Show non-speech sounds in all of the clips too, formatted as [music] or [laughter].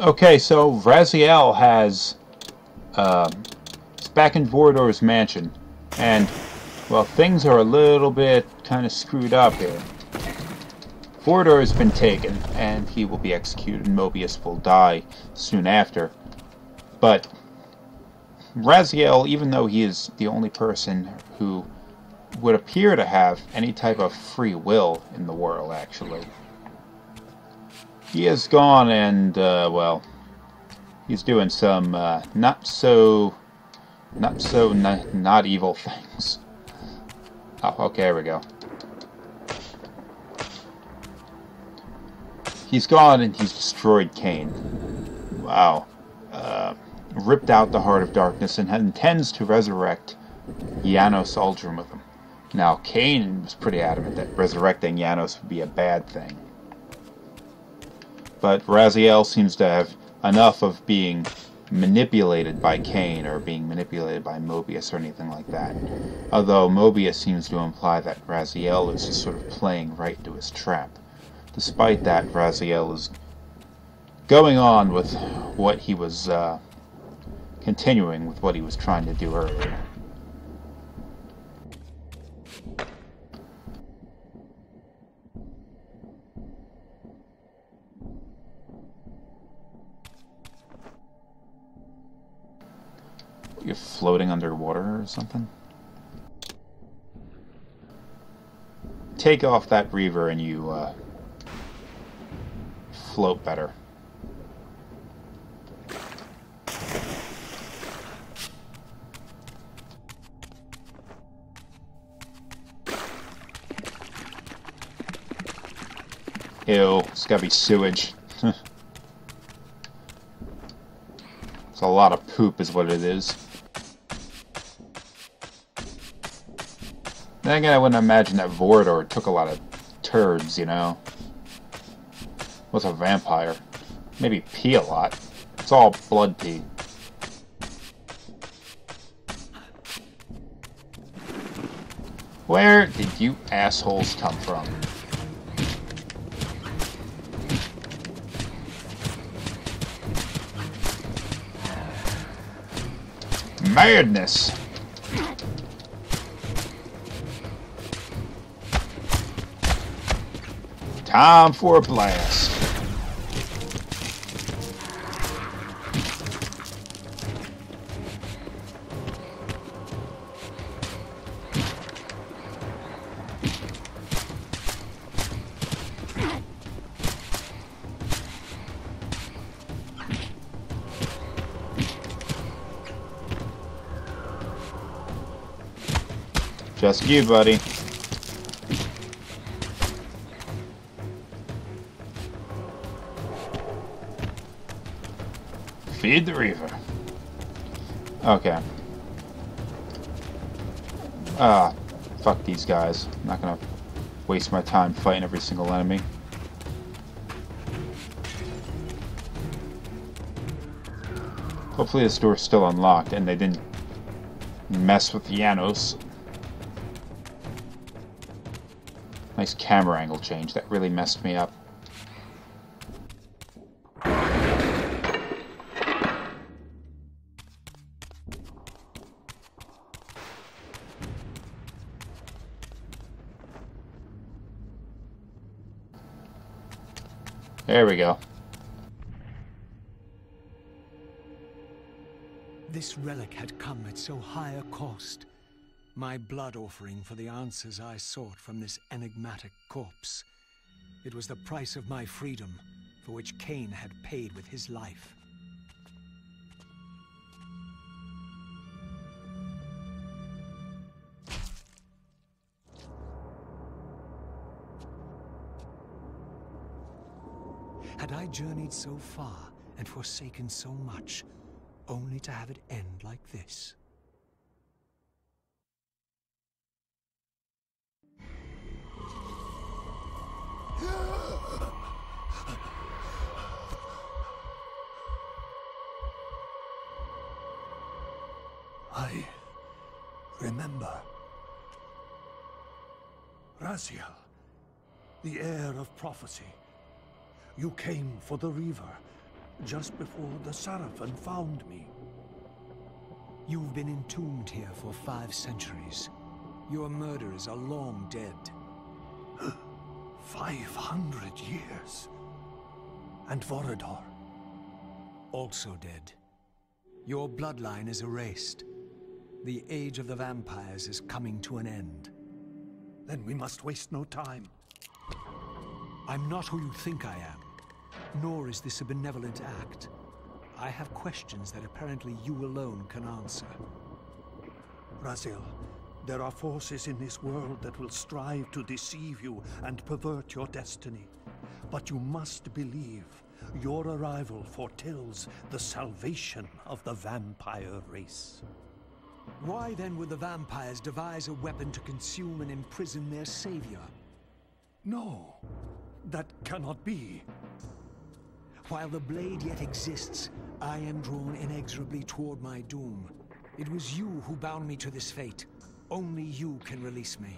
Okay, so Raziel has um, it's back in Vorador's mansion, and well, things are a little bit kind of screwed up here. Vorador has been taken, and he will be executed. Moebius will die soon after. But Raziel, even though he is the only person who would appear to have any type of free will in the world, actually, he has gone and, uh, well, he's doing some uh, not so, not so not, evil [laughs] things. Oh, okay, there we go. He's gone and he's destroyed Kain. Wow. Uh, ripped out the Heart of Darkness and intends to resurrect Janos Audron with him. Now, Kain was pretty adamant that resurrecting Janos would be a bad thing. But Raziel seems to have enough of being manipulated by Kain or being manipulated by Moebius or anything like that. Although Moebius seems to imply that Raziel is just sort of playing right into his trap. Despite that, Raziel is going on with what he was uh, continuing with what he was trying to do earlier. You're floating underwater or something? Take off that reaver and you uh, float better. Ew, it's gotta be sewage. [laughs] it's a lot of poop is what it is. Then again, I wouldn't imagine that Vorador took a lot of turds, you know? Was a vampire. Maybe pee a lot. It's all blood pee. Where did you assholes come from? Madness! Time for a blast. Just you, buddy. Feed the Reaver. Okay. Ah, fuck these guys. I'm not gonna waste my time fighting every single enemy. Hopefully this door's still unlocked and they didn't mess with Janos. Nice camera angle change. That really messed me up. There we go. This relic had come at so high a cost. My blood offering for the answers I sought from this enigmatic corpse. It was the price of my freedom, for which Kain had paid with his life. Had I journeyed so far and forsaken so much, only to have it end like this? I remember. Raziel, the heir of prophecy. You came for the Reaver, just before the Sarafan found me. You've been entombed here for five centuries. Your murderers are long dead. 500 years. And Vorador? Also dead. Your bloodline is erased. The age of the vampires is coming to an end. Then we must waste no time. I'm not who you think I am, nor is this a benevolent act. I have questions that apparently you alone can answer. Raziel, there are forces in this world that will strive to deceive you and pervert your destiny. But you must believe your arrival foretells the salvation of the vampire race. Why then would the vampires devise a weapon to consume and imprison their savior? No, that cannot be. While the blade yet exists, I am drawn inexorably toward my doom. It was you who bound me to this fate. Only you can release me.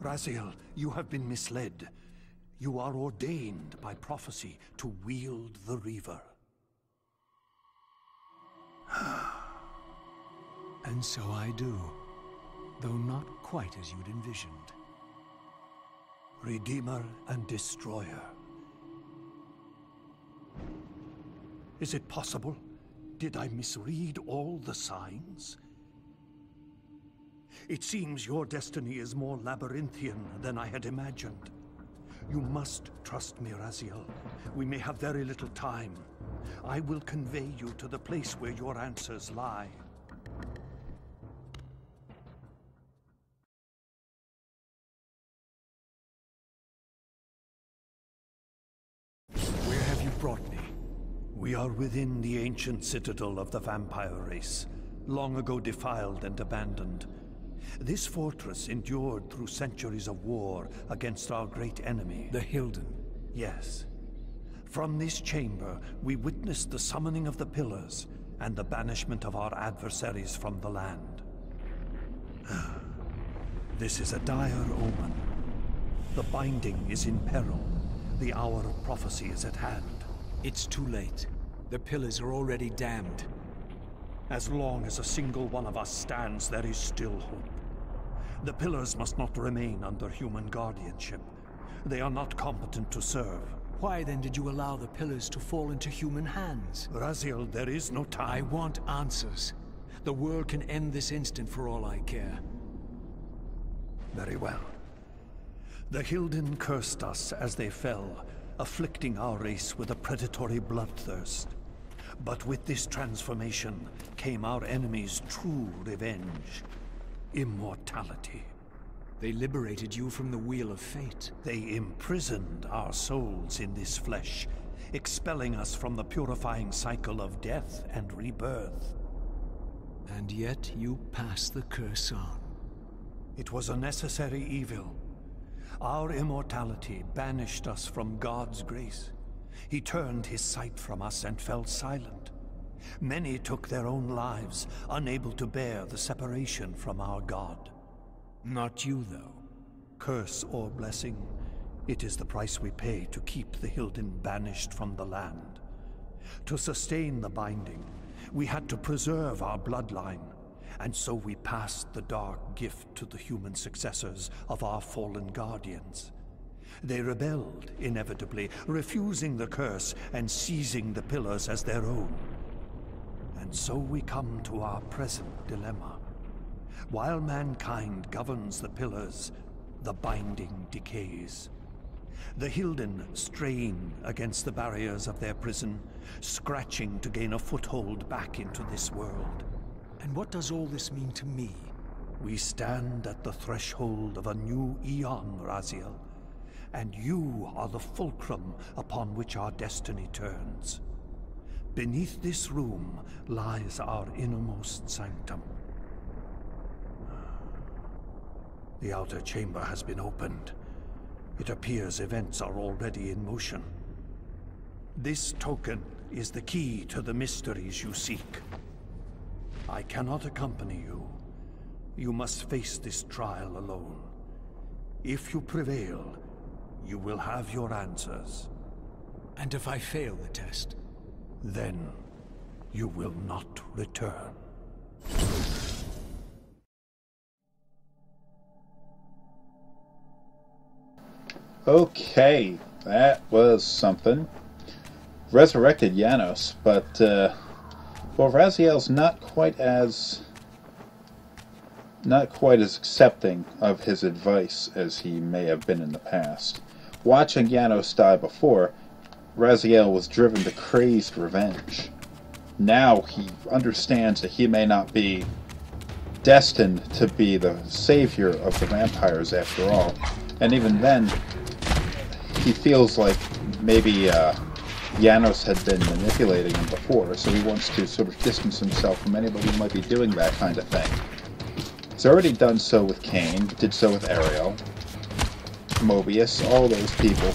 Raziel, you have been misled. You are ordained by prophecy to wield the Reaver. [sighs] and so I do, though not quite as you'd envisioned. Redeemer and Destroyer. Is it possible? Did I misread all the signs? It seems your destiny is more labyrinthian than I had imagined. You must trust me, Raziel. We may have very little time. I will convey you to the place where your answers lie. Where have you brought me? We are within the ancient citadel of the vampire race, long ago defiled and abandoned. This fortress endured through centuries of war against our great enemy. The Hylden. Yes. From this chamber, we witnessed the summoning of the Pillars and the banishment of our adversaries from the land. [sighs] this is a dire omen. The Binding is in peril. The hour of prophecy is at hand. It's too late. The Pillars are already damned. As long as a single one of us stands, there is still hope. The Pillars must not remain under human guardianship. They are not competent to serve. Why then did you allow the Pillars to fall into human hands? Raziel, there is no time. I want answers. The world can end this instant for all I care. Very well. The Hylden cursed us as they fell, afflicting our race with a predatory bloodthirst. But with this transformation came our enemy's true revenge. Immortality. They liberated you from the Wheel of Fate. They imprisoned our souls in this flesh, expelling us from the purifying cycle of death and rebirth. And yet you pass the curse on. It was a necessary evil. Our immortality banished us from God's grace. He turned his sight from us and fell silent. Many took their own lives, unable to bear the separation from our God. Not you, though. Curse or blessing, it is the price we pay to keep the Hylden banished from the land. To sustain the binding, we had to preserve our bloodline, and so we passed the dark gift to the human successors of our fallen guardians. They rebelled, inevitably, refusing the curse and seizing the pillars as their own. So we come to our present dilemma. While mankind governs the pillars, the binding decays. The Hylden strain against the barriers of their prison, scratching to gain a foothold back into this world. And what does all this mean to me? We stand at the threshold of a new eon, Raziel. And you are the fulcrum upon which our destiny turns. Beneath this room lies our innermost sanctum. The outer chamber has been opened. It appears events are already in motion. This token is the key to the mysteries you seek. I cannot accompany you. You must face this trial alone. If you prevail, you will have your answers. And if I fail the test? Then you will not return. Okay, that was something. Resurrected Janos, but, uh, well, Raziel's not quite as not quite as accepting of his advice as he may have been in the past. Watching Janos die before, Raziel was driven to crazed revenge. Now he understands that he may not be destined to be the savior of the vampires after all. And even then, he feels like maybe uh, Janos had been manipulating him before, so he wants to sort of distance himself from anybody who might be doing that kind of thing. He's already done so with Kain, did so with Ariel, Moebius, all those people.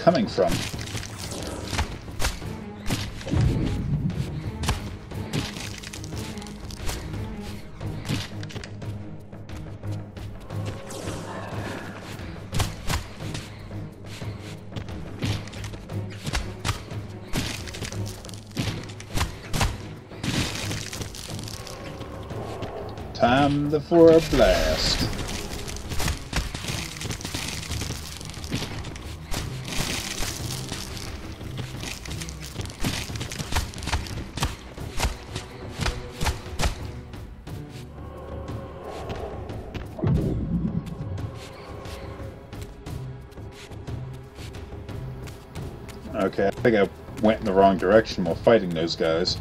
Coming from? Time for a blast. Okay, I think I went in the wrong direction while fighting those guys.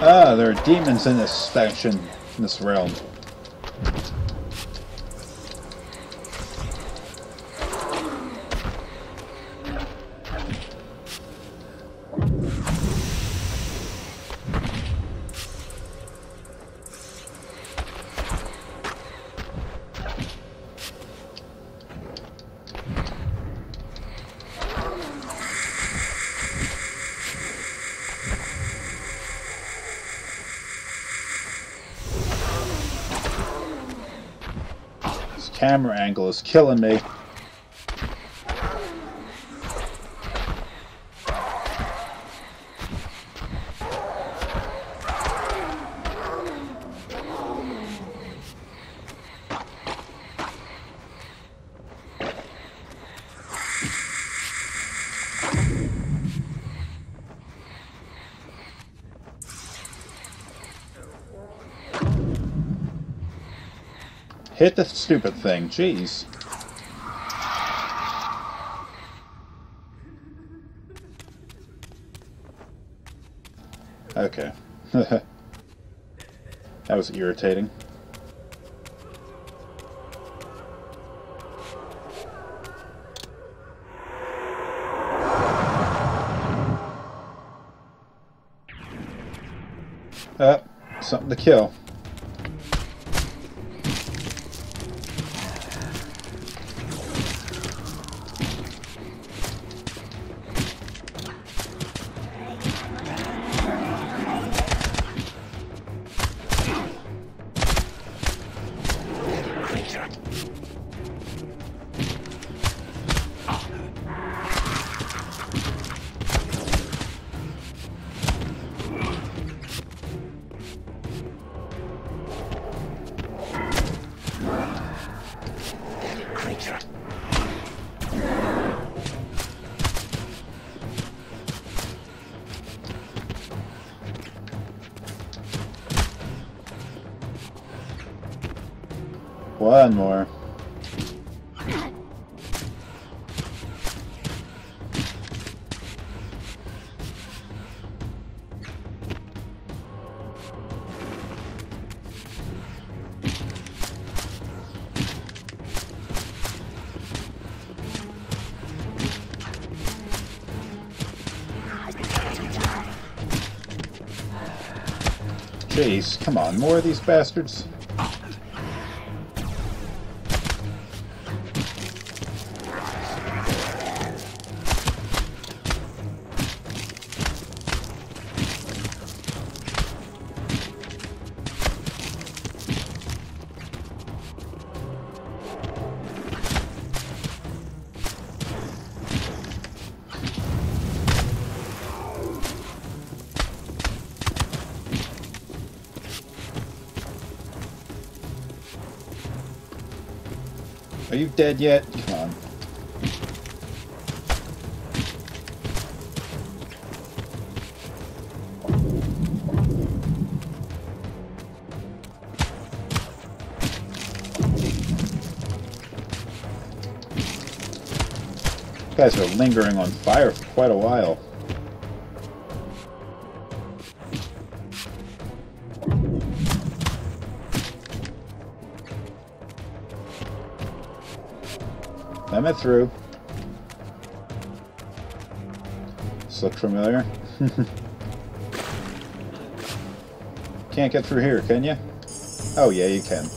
Ah, there are demons in this section, in this realm. This camera angle is killing me. Hit the stupid thing, jeez. Okay. [laughs] that was irritating. Uh, something to kill. One more. Jeez, come on, more of these bastards. Are you dead yet? Come on. guys are lingering on fire for quite a while. Me through. This looks familiar. [laughs] Can't get through here, can you? Oh yeah, you can.